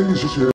Einzige